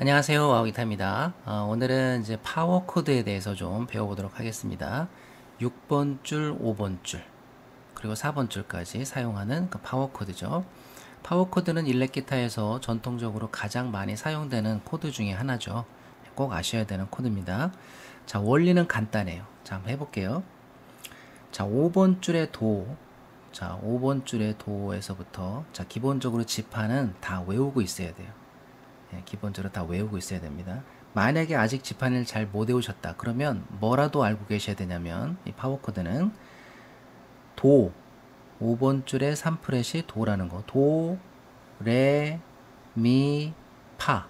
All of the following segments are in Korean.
안녕하세요. 와우기타입니다. 어, 오늘은 이제 파워 코드에 대해서 좀 배워보도록 하겠습니다. 6번 줄 5번 줄 그리고 4번 줄까지 사용하는 그 파워 코드죠. 파워 코드는 일렉 기타에서 전통적으로 가장 많이 사용되는 코드 중에 하나죠. 꼭 아셔야 되는 코드입니다. 자 원리는 간단해요. 자 한번 해볼게요. 자 5번 줄의 도 자, 5번 줄의 도에서부터 자, 기본적으로 지판은 다 외우고 있어야 돼요. 예, 기본적으로 다 외우고 있어야 됩니다. 만약에 아직 지판을 잘 못 외우셨다. 그러면 뭐라도 알고 계셔야 되냐면 이 파워코드는 도 5번 줄의 3프렛이 도라는 거. 도, 레, 미, 파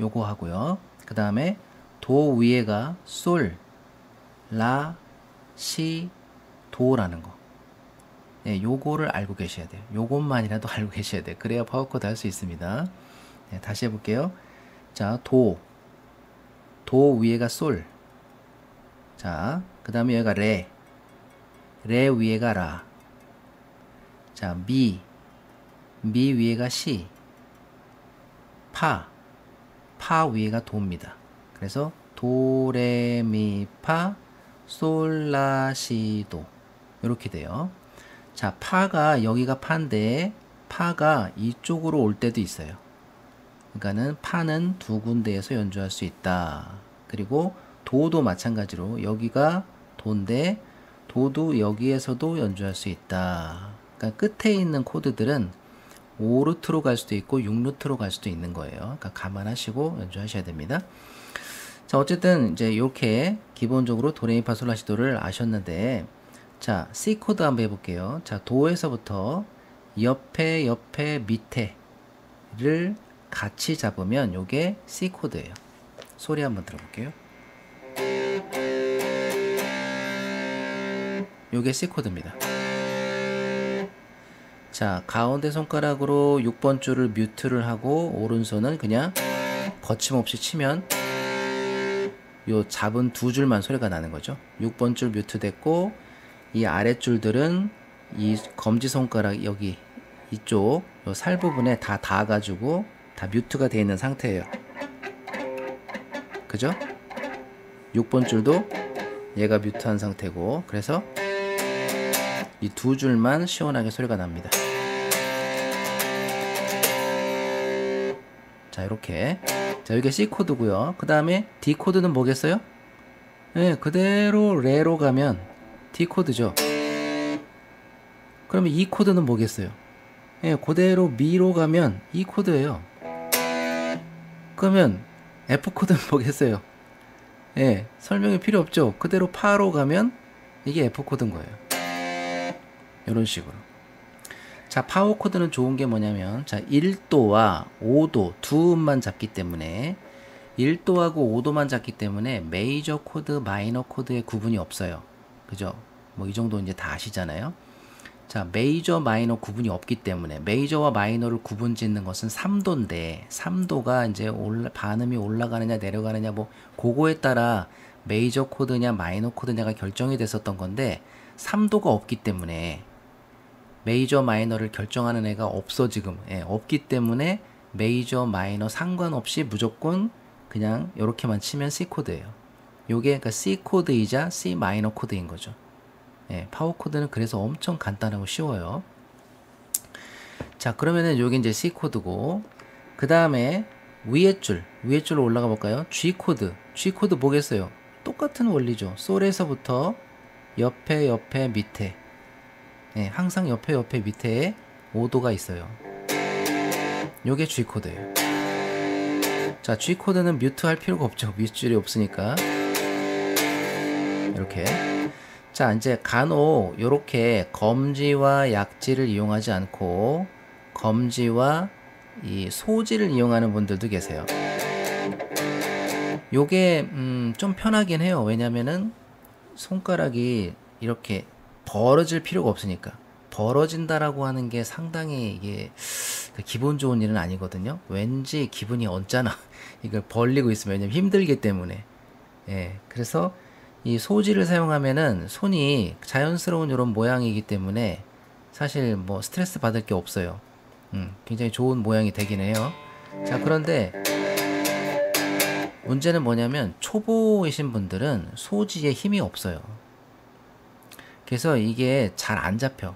요거 하고요. 그 다음에 도 위에가 솔, 라, 시, 도라는 거. 네, 요거를 알고 계셔야 돼요. 요것만이라도 알고 계셔야 돼요. 그래야 파워코드 할 수 있습니다. 네, 다시 해볼게요. 자, 도. 도 위에가 솔. 자, 그 다음에 여기가 레. 레 위에가 라. 자, 미. 미 위에가 시. 파. 파 위에가 도입니다. 그래서 도, 레, 미, 파, 솔, 라, 시, 도. 이렇게 돼요. 자, 파가 여기가 파인데 파가 이쪽으로 올 때도 있어요. 그러니까는 파는 두 군데에서 연주할 수 있다. 그리고 도도 마찬가지로 여기가 도인데 도도 여기에서도 연주할 수 있다. 그러니까 끝에 있는 코드들은 5루트로 갈 수도 있고 6루트로 갈 수도 있는 거예요. 그러니까 감안하시고 연주하셔야 됩니다. 자, 어쨌든 이제 이렇게 기본적으로 도레미파솔라시도를 아셨는데 자, C 코드 한번 해볼게요. 자, 도에서부터 옆에, 옆에, 밑에를 같이 잡으면 요게 C 코드예요. 소리 한번 들어볼게요. 요게 C 코드입니다. 자, 가운데 손가락으로 6번 줄을 mute를 하고 오른손은 그냥 거침없이 치면 요 잡은 두 줄만 소리가 나는 거죠. 6번 줄 뮤트 됐고 이 아랫줄들은 이 검지 손가락 여기 이쪽 살 부분에 다 닿아가지고 다 뮤트가 되어 있는 상태예요. 그죠? 6번 줄도 얘가 뮤트한 상태고 그래서 이 두 줄만 시원하게 소리가 납니다. 자 이렇게 자 여기가 C 코드고요. 그 다음에 D 코드는 뭐겠어요? 네, 그대로 레로 가면 D 코드죠. 그러면 E 코드는 뭐겠어요? 예, 그대로 미로 가면 E 코드예요. 그러면 F 코드는 뭐겠어요? 예, 설명이 필요 없죠. 그대로 파로 가면 이게 F 코드인 거예요. 이런 식으로. 자, 파워 코드는 좋은 게 뭐냐면, 자, 1도와 5도 두 음만 잡기 때문에 1도하고 5도만 잡기 때문에 메이저 코드, 마이너 코드의 구분이 없어요. 그죠? 뭐 이 정도 이제 다 아시잖아요. 자, 메이저, 마이너 구분이 없기 때문에 메이저와 마이너를 구분 짓는 것은 3도인데 3도가 이제 올라, 반음이 올라가느냐 내려가느냐 뭐 그거에 따라 메이저 코드냐 마이너 코드냐가 결정이 됐었던 건데 3도가 없기 때문에 메이저 마이너를 결정하는 애가 없어 지금 예, 없기 때문에 메이저 마이너 상관없이 무조건 그냥 이렇게만 치면 C 코드예요. 요게 그러니까 C 코드이자 C 마이너 코드인 거죠. 예, 파워 코드는 그래서 엄청 간단하고 쉬워요. 자, 그러면은 요게 이제 C 코드고 그 다음에 위에 줄, 위에 줄로 올라가 볼까요? G 코드, G 코드 뭐겠어요? 똑같은 원리죠. 솔에서부터 옆에, 옆에, 밑에. 예, 항상 옆에, 옆에, 밑에 5도가 있어요. 요게 G 코드예요. 자, G 코드는 뮤트 할 필요가 없죠. 뮤줄이 없으니까. 이렇게. 자, 이제 간혹 이렇게 검지와 약지를 이용하지 않고 검지와 이 소지를 이용하는 분들도 계세요. 요게 음, 좀 편하긴 해요. 왜냐면은 손가락이 이렇게 벌어질 필요가 없으니까. 벌어진다라고 하는 게 상당히 이게 기분 좋은 일은 아니거든요. 왠지 기분이 언짢아. 이걸 벌리고 있으면 힘들기 때문에. 예. 그래서 이 소지를 사용하면은 손이 자연스러운 이런 모양이기 때문에 사실 뭐 스트레스 받을 게 없어요. 음, 굉장히 좋은 모양이 되긴 해요. 자, 그런데 문제는 뭐냐면 초보이신 분들은 소지에 힘이 없어요. 그래서 이게 잘 안 잡혀.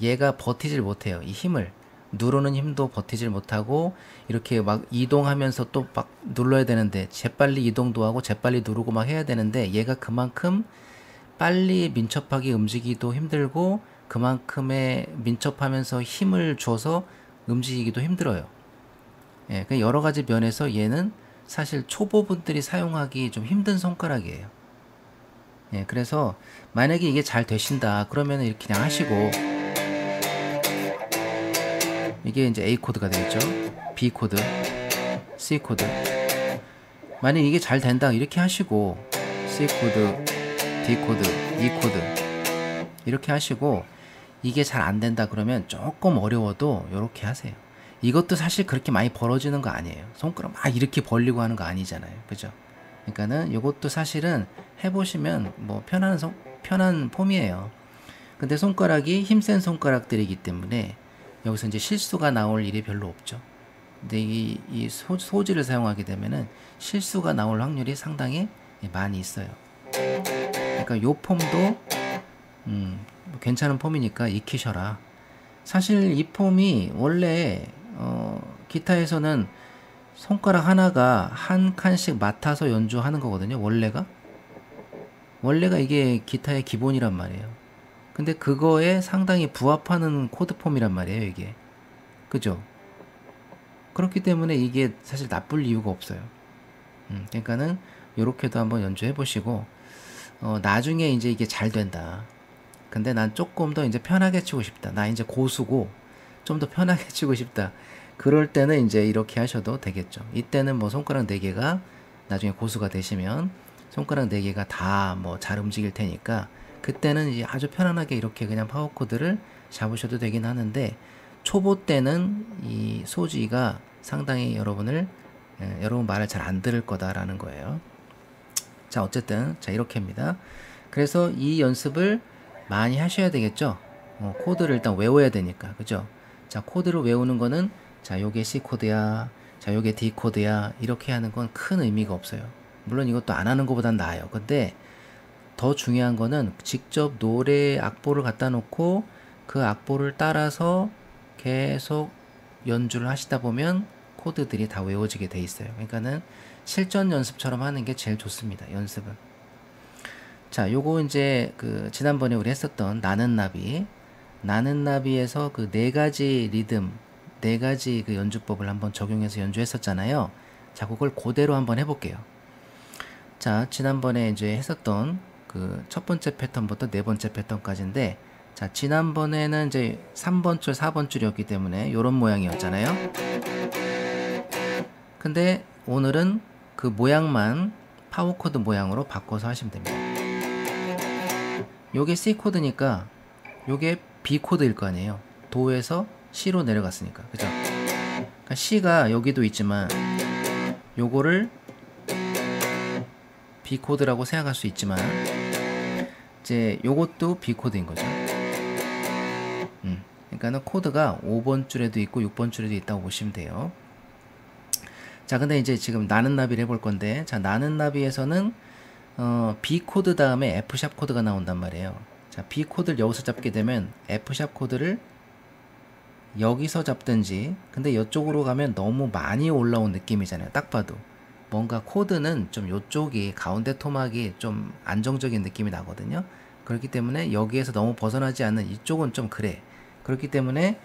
얘가 버티질 못해요. 이 힘을. 누르는 힘도 버티질 못하고 이렇게 막 이동하면서 또 막 눌러야 되는데 재빨리 이동도 하고 재빨리 누르고 막 해야 되는데 얘가 그만큼 빨리 민첩하게 움직이기도 힘들고 그만큼의 민첩하면서 힘을 줘서 움직이기도 힘들어요. 예, 그 여러 가지 면에서 얘는 사실 초보분들이 사용하기 좀 힘든 손가락이에요. 예, 그래서 만약에 이게 잘 되신다 그러면 이렇게 그냥 하시고 이게 이제 A 코드가 되겠죠. B 코드, C 코드. 만약 이게 잘 된다 이렇게 하시고 C 코드, D 코드, E 코드 이렇게 하시고 이게 잘 안 된다 그러면 조금 어려워도 이렇게 하세요. 이것도 사실 그렇게 많이 벌어지는 거 아니에요. 손가락 막 이렇게 벌리고 하는 거 아니잖아요. 그죠? 그러니까는 이것도 사실은 해보시면 뭐 편한 손, 편한 폼이에요. 근데 손가락이 힘센 손가락들이기 때문에 여기서 이제 실수가 나올 일이 별로 없죠. 근데 이, 이 소, 소지를 사용하게 되면은 실수가 나올 확률이 상당히 많이 있어요. 그러니까 요 폼도 음, 뭐 괜찮은 폼이니까 익히셔라. 사실 이 폼이 원래 어, 기타에서는 손가락 하나가 한 칸씩 맡아서 연주하는 거거든요. 원래가 원래가 이게 기타의 기본이란 말이에요. 근데 그거에 상당히 부합하는 코드 폼이란 말이에요. 이게 그죠? 그렇기 때문에 이게 사실 나쁠 이유가 없어요. 음, 그러니까는 이렇게도 한번 연주해 보시고 어, 나중에 이제 이게 잘 된다. 근데 난 조금 더 이제 편하게 치고 싶다. 나 이제 고수고 좀 더 편하게 치고 싶다. 그럴 때는 이제 이렇게 하셔도 되겠죠. 이때는 뭐 손가락 4개가 나중에 고수가 되시면 손가락 4개가 다 뭐 잘 움직일 테니까 그때는 이제 아주 편안하게 이렇게 그냥 파워 코드를 잡으셔도 되긴 하는데 초보 때는 이 소지가 상당히 여러분을 예, 여러분 말을 잘 안 들을 거다라는 거예요. 자 어쨌든 자 이렇게입니다. 그래서 이 연습을 많이 하셔야 되겠죠. 어, 코드를 일단 외워야 되니까 그죠? 자 코드를 외우는 거는 자 요게 C 코드야, 자 요게 D 코드야 이렇게 하는 건 큰 의미가 없어요. 물론 이것도 안 하는 것보단 나아요. 근데 더 중요한 거는 직접 노래 악보를 갖다 놓고 그 악보를 따라서 계속 연주를 하시다 보면 코드들이 다 외워지게 돼 있어요. 그러니까는 실전 연습처럼 하는 게 제일 좋습니다. 연습은. 자, 요거 이제 그 지난번에 우리 했었던 나는 나비, 나는 나비에서 그 네 가지 리듬, 네 가지 그 연주법을 한번 적용해서 연주했었잖아요. 자, 그걸 그대로 한번 해볼게요. 자, 지난번에 이제 했었던 그 첫 번째 패턴부터 네 번째 패턴까지인데, 자, 지난번에는 이제 3번 줄, 4번 줄이었기 때문에 이런 모양이었잖아요. 근데 오늘은 그 모양만 파워 코드 모양으로 바꿔서 하시면 됩니다. 요게 C 코드니까 요게 B 코드일 거 아니에요. 도에서 C로 내려갔으니까. 그죠? 그러니까 C가 여기도 있지만 요거를 B 코드라고 생각할 수 있지만 이제 요것도 B 코드인 거죠. 음. 그러니까는 코드가 5번 줄에도 있고 6번 줄에도 있다고 보시면 돼요. 자, 근데 이제 지금 나는 나비를 해볼 건데, 자, 나는 나비에서는 어, B 코드 다음에 F sharp 코드가 나온단 말이에요. 자, B 코드를 여기서 잡게 되면 F 샵 코드를 여기서 잡든지, 근데 이쪽으로 가면 너무 많이 올라온 느낌이잖아요. 딱 봐도. 뭔가 코드는 좀 이쪽이 가운데 토막이 좀 안정적인 느낌이 나거든요. 그렇기 때문에 여기에서 너무 벗어나지 않는 이쪽은 좀 그래. 그렇기 때문에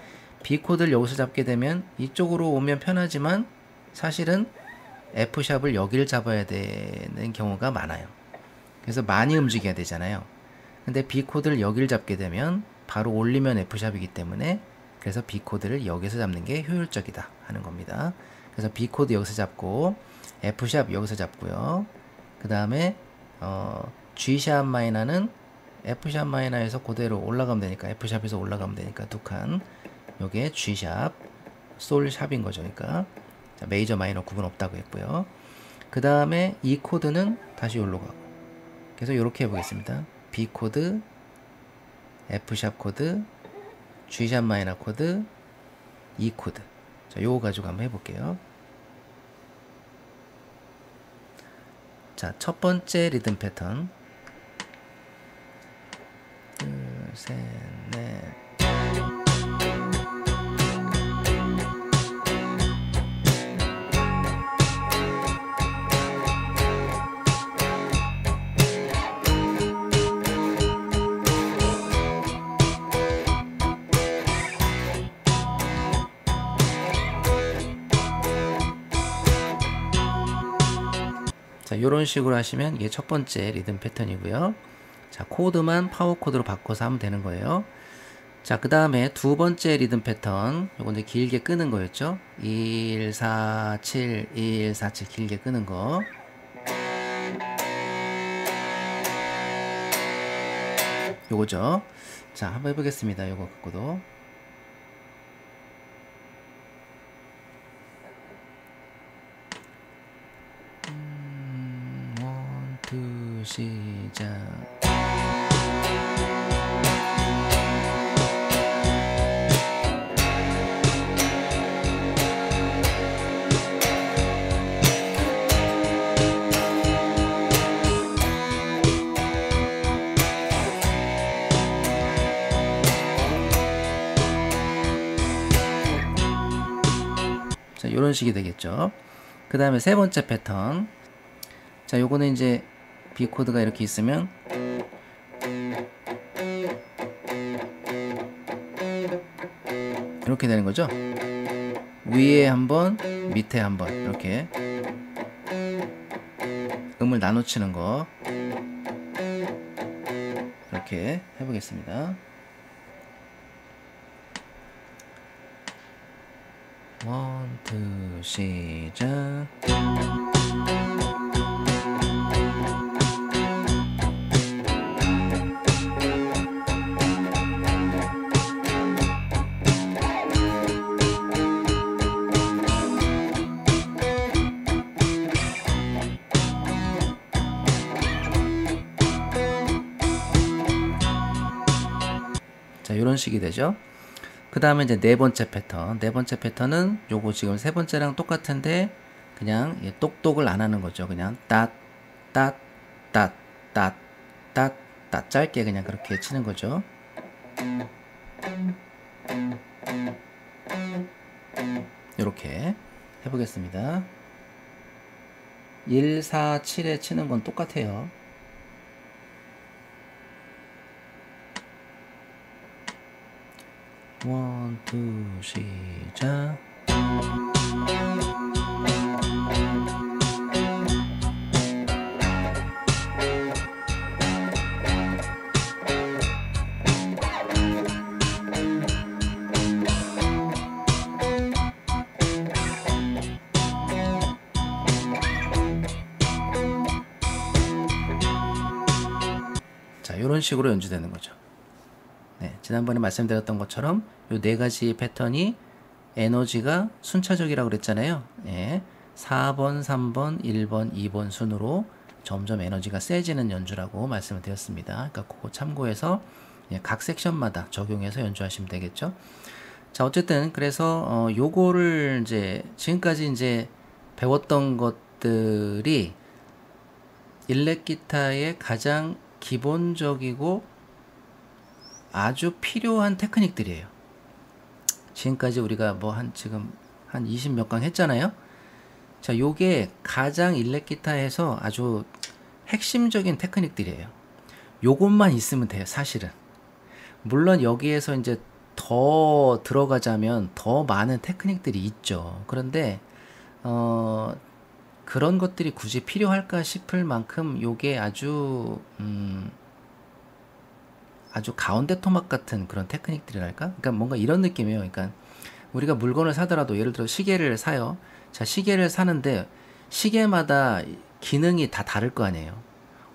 B 코드를 여기서 잡게 되면 이쪽으로 오면 편하지만 사실은 F샵을 여기를 잡아야 되는 경우가 많아요. 그래서 많이 움직여야 되잖아요. 근데 B 코드를 여기를 잡게 되면 바로 올리면 F샵이기 때문에 그래서 B 코드를 여기서 잡는 게 효율적이다 하는 겁니다. 그래서 B 코드 여기서 잡고 F sharp 여기서 잡고요. 그 다음에 어, G sharp 마이너는 F sharp 마이너에서 그대로 올라가면 되니까 F샵에서 올라가면 되니까 두 칸. 요게 G샵, 솔샵인 거죠. 그러니까 자, 메이저 마이너 구분 없다고 했고요. 그 다음에 이 코드는 다시 여기로 가고. 그래서 이렇게 해보겠습니다. B 코드, F sharp 코드, G sharp 마이너 코드, E 코드. 자, 요거 가지고 한번 해볼게요. 자, 첫 번째 리듬 패턴. 둘, 셋, 넷. 자, 이런 식으로 하시면 이게 첫 번째 리듬 패턴이고요. 자, 코드만 파워 코드로 바꿔서 하면 되는 거예요. 자, 그 다음에 두 번째 리듬 패턴. 요거 이제 길게 끄는 거였죠. 1, 4, 7, 1, 4, 7 길게 끄는 거. 요거죠. 자, 한번 해보겠습니다. 요거 갖고도. 자, 요런 식이 되겠죠. 그 다음에 세 번째 패턴. 자, 요거는 이제 B 코드가 이렇게 있으면 이렇게 되는 거죠. 위에 한 번, 밑에 한 번, 이렇게 음을 나눠 치는 거 이렇게 해보겠습니다. 원, 투, 시작. 자, 이런 식이 되죠. 그 다음에 이제 네 번째 패턴. 네 번째 패턴은 요거 지금 세 번째랑 똑같은데 그냥 예, 똑똑을 안 하는 거죠. 그냥 따, 따, 따, 따, 따, 따 짧게 그냥 그렇게 치는 거죠. 이렇게 해보겠습니다. 1, 4, 7에 치는 건 똑같아요. 원, 투, 시작. 자, 이런 식으로 연주되는 거죠. 네, 지난번에 말씀드렸던 것처럼 이 네 가지 패턴이 에너지가 순차적이라고 그랬잖아요. 예, 4번, 3번, 1번, 2번 순으로 점점 에너지가 세지는 연주라고 말씀을 드렸습니다. 그러니까 그거 참고해서 예, 각 섹션마다 적용해서 연주하시면 되겠죠. 자, 어쨌든 그래서 어, 요거를 이제 지금까지 이제 배웠던 것들이 일렉 기타의 가장 기본적이고 아주 필요한 테크닉들이에요. 지금까지 우리가 뭐 한 지금 한 20 몇 강 했잖아요. 자, 요게 가장 일렉 기타에서 아주 핵심적인 테크닉들이에요. 요것만 있으면 돼요, 사실은. 물론 여기에서 이제 더 들어가자면 더 많은 테크닉들이 있죠. 그런데 어 그런 것들이 굳이 필요할까 싶을 만큼 요게 아주 음 아주 가운데 토막 같은 그런 테크닉들이랄까? 그러니까 뭔가 이런 느낌이에요. 그러니까 우리가 물건을 사더라도 예를 들어 시계를 사요. 자, 시계를 사는데 시계마다 기능이 다 다를 거 아니에요.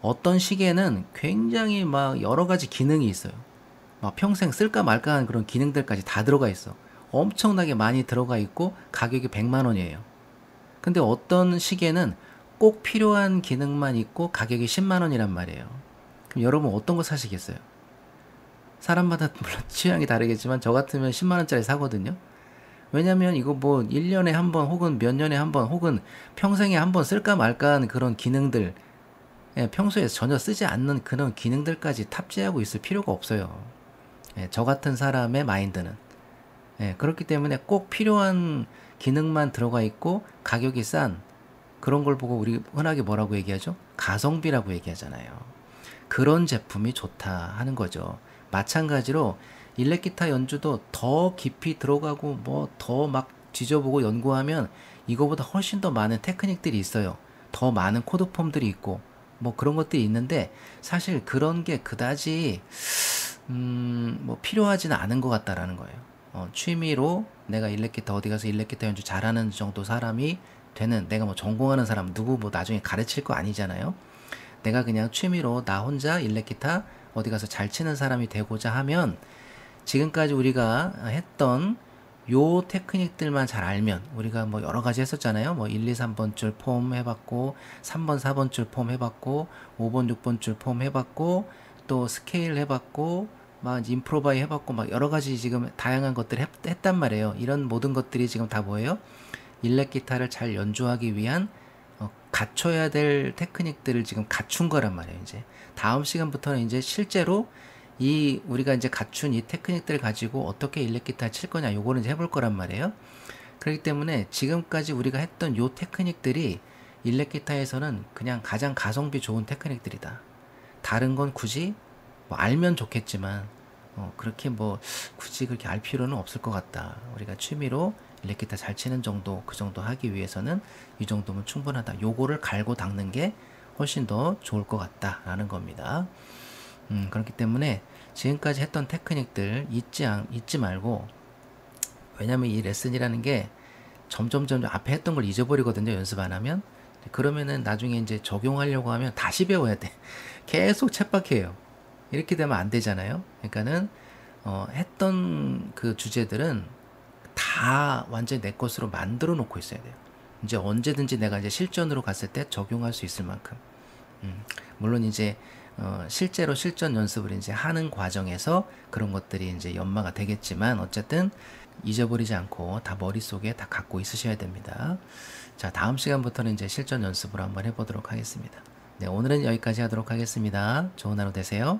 어떤 시계는 굉장히 막 여러 가지 기능이 있어요. 막 평생 쓸까 말까 하는 그런 기능들까지 다 들어가 있어. 엄청나게 많이 들어가 있고 가격이 100만 원이에요. 근데 어떤 시계는 꼭 필요한 기능만 있고 가격이 10만 원이란 말이에요. 그럼 여러분 어떤 거 사시겠어요? 사람마다 물론 취향이 다르겠지만 저 같으면 10만 원짜리 사거든요. 왜냐면 이거 뭐 1년에 한 번 혹은 몇 년에 한 번 혹은 평생에 한 번 쓸까 말까 하는 그런 기능들 예, 평소에 전혀 쓰지 않는 그런 기능들까지 탑재하고 있을 필요가 없어요. 예, 저 같은 사람의 마인드는. 예, 그렇기 때문에 꼭 필요한 기능만 들어가 있고 가격이 싼 그런 걸 보고 우리 흔하게 뭐라고 얘기하죠? 가성비라고 얘기하잖아요. 그런 제품이 좋다 하는 거죠. 마찬가지로 일렉 기타 연주도 더 깊이 들어가고 뭐 더 막 뒤져보고 연구하면 이거보다 훨씬 더 많은 테크닉들이 있어요. 더 많은 코드 폼들이 있고 뭐 그런 것들이 있는데 사실 그런 게 그다지 음 뭐 필요하지는 않은 것 같다라는 거예요. 어, 취미로 내가 일렉 기타 어디 가서 일렉 기타 연주 잘하는 정도 사람이 되는 내가 뭐 전공하는 사람 누구 뭐 나중에 가르칠 거 아니잖아요. 내가 그냥 취미로 나 혼자 일렉 기타 어디 가서 잘 치는 사람이 되고자 하면 지금까지 우리가 했던 요 테크닉들만 잘 알면 우리가 뭐 여러 가지 했었잖아요. 뭐 1, 2, 3번 줄 폼 해봤고 3번, 4번 줄 폼 해봤고 5번, 6번 줄 폼 해봤고 또 스케일 해봤고 막 improvise 해봤고 막 여러 가지 지금 다양한 것들을 했, 했단 말이에요. 이런 모든 것들이 지금 다 뭐예요? 일렉 기타를 잘 연주하기 위한 어, 갖춰야 될 테크닉들을 지금 갖춘 거란 말이에요. 이제 다음 시간부터는 이제 실제로 이 우리가 이제 갖춘 이 테크닉들을 가지고 어떻게 일렉 기타 칠 거냐 요거는 이제 해볼 거란 말이에요. 그렇기 때문에 지금까지 우리가 했던 요 테크닉들이 일렉 기타에서는 그냥 가장 가성비 좋은 테크닉들이다. 다른 건 굳이 뭐 알면 좋겠지만 어, 그렇게 뭐 굳이 그렇게 알 필요는 없을 것 같다. 우리가 취미로 일렉 기타 잘 치는 정도 그 정도 하기 위해서는 이 정도면 충분하다. 요거를 갈고 닦는 게 훨씬 더 좋을 것 같다라는 겁니다. 음, 그렇기 때문에 지금까지 했던 테크닉들 잊지, 않, 잊지 말고 왜냐면 이 레슨이라는 게 점점 점 앞에 했던 걸 잊어버리거든요. 연습 안 하면. 그러면은 나중에 이제 적용하려고 하면 다시 배워야 돼. 계속 챗박해요. 이렇게 되면 안 되잖아요. 그러니까는 어, 했던 그 주제들은 다 완전히 내 것으로 만들어 놓고 있어야 돼요. 이제 언제든지 내가 이제 실전으로 갔을 때 적용할 수 있을 만큼. 음, 물론 이제 어, 실제로 실전 연습을 이제 하는 과정에서 그런 것들이 이제 연마가 되겠지만 어쨌든 잊어버리지 않고 다 머릿속에 다 갖고 있으셔야 됩니다. 자, 다음 시간부터는 이제 실전 연습을 한번 해보도록 하겠습니다. 네, 오늘은 여기까지 하도록 하겠습니다. 좋은 하루 되세요.